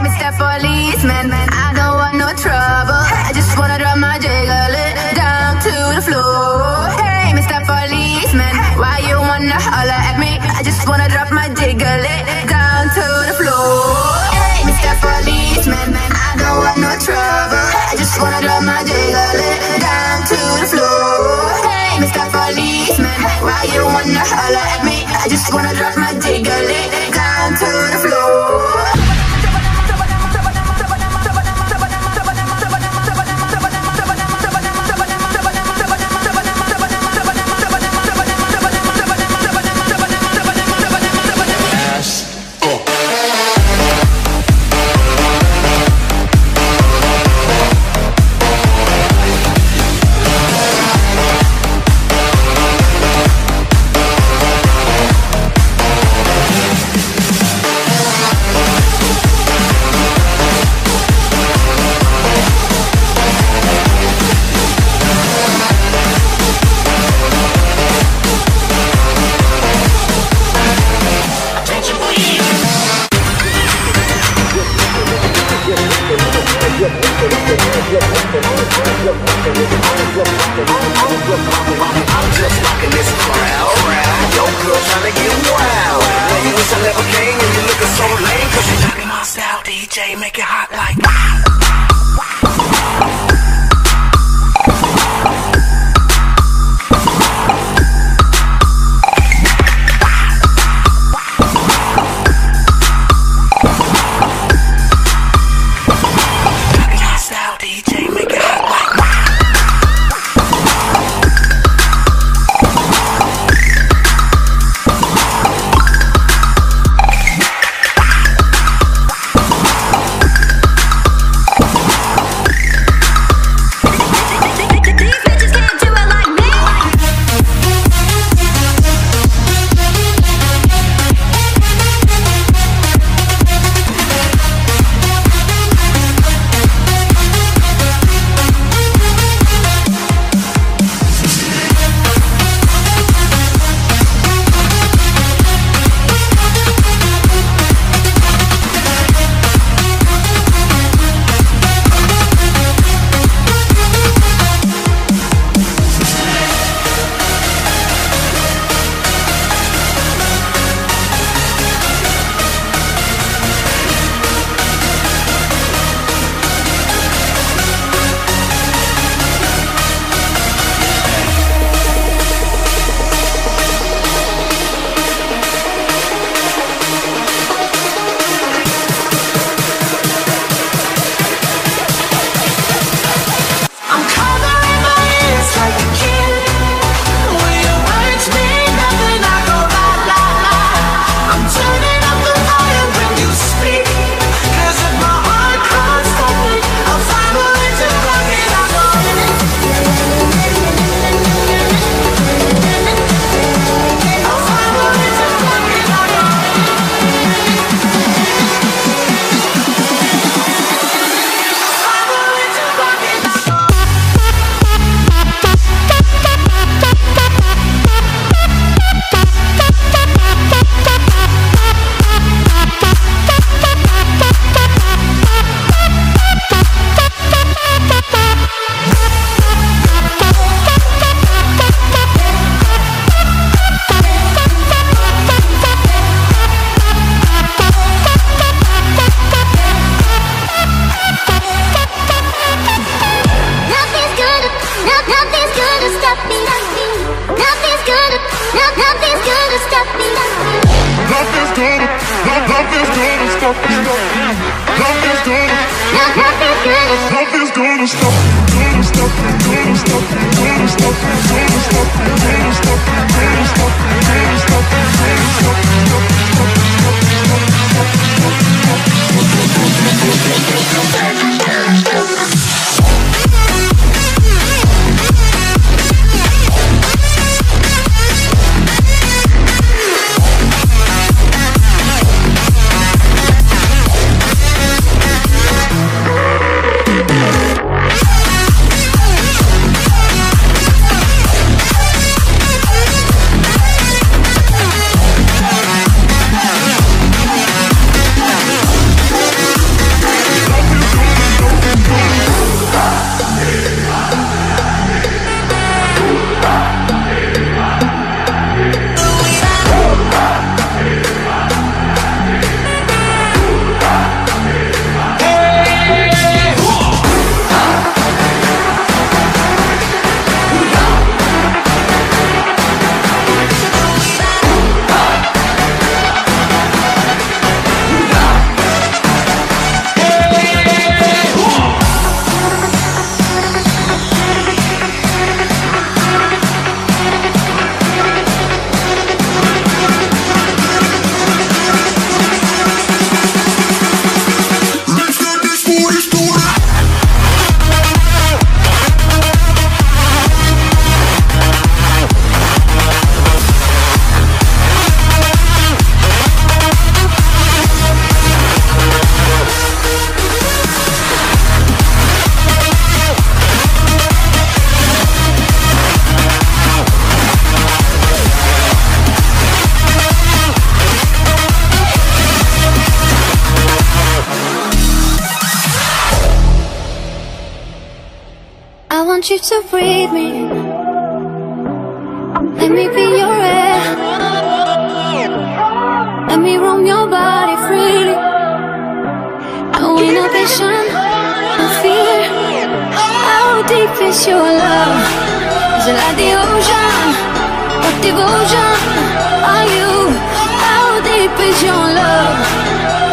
make me step policeman. I don't want no trouble. I just wanna drop my jiggle it down to the floor. Hey, Mr. Policeman, why you wanna holler at me? I just wanna drop my jiggle it down to the floor. Hey, Mr. Policeman, I don't want no trouble. I just wanna drop my jiggle it down to the floor. Hey, Mr. Policeman, why you wanna holler at me? I just wanna drop Brooklyn, Brooklyn, Brooklyn, Brooklyn. Want you to breathe me. Let me be your air. Let me roam your body freely. No inhibition, no fear. How deep is your love? Is it like the ocean? What devotion are you? How deep is your love?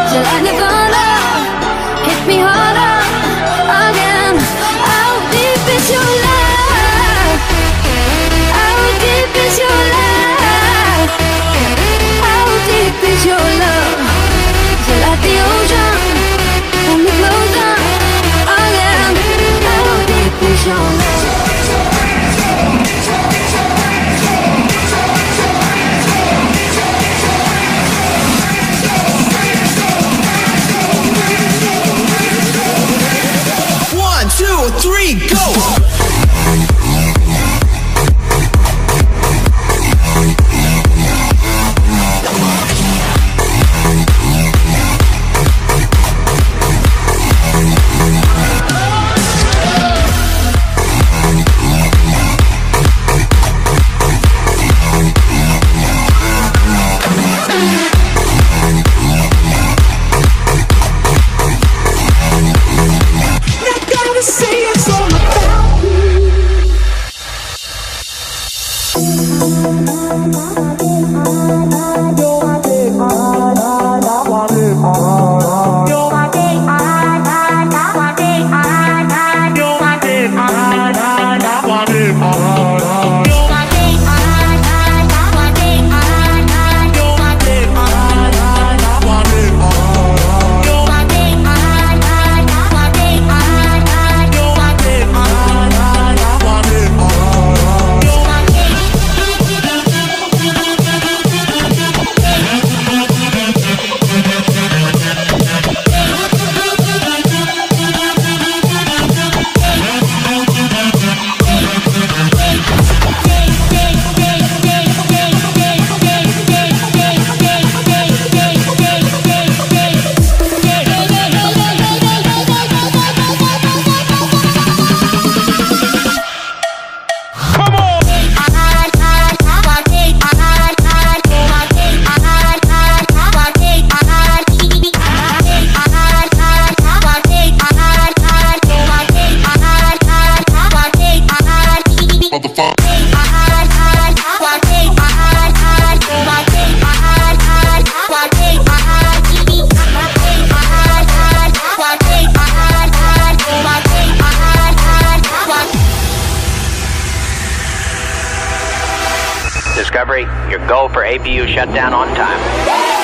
Is it like Nirvana? Discovery, your go for APU shutdown on time.